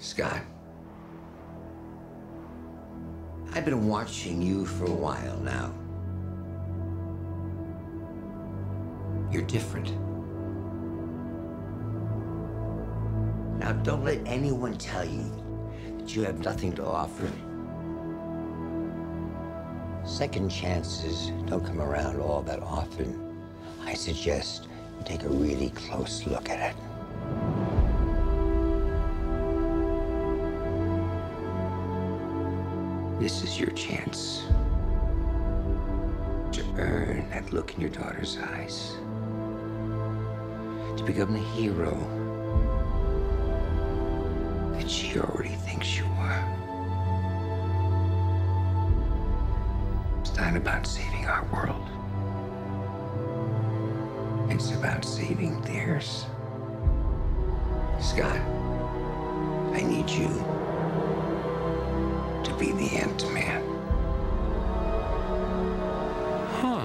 Scott. I've been watching you for a while now. You're different. Now, don't let anyone tell you that you have nothing to offer. Second chances don't come around all that often. I suggest you take a really close look at it. This is your chance to earn that look in your daughter's eyes, to become the hero that she already thinks you are. It's not about saving our world. It's about saving theirs. Scott, I need you be the Ant-Man. Huh.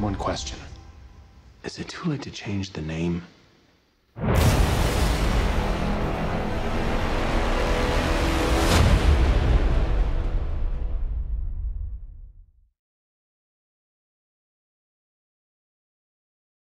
One question. Is it too late to change the name?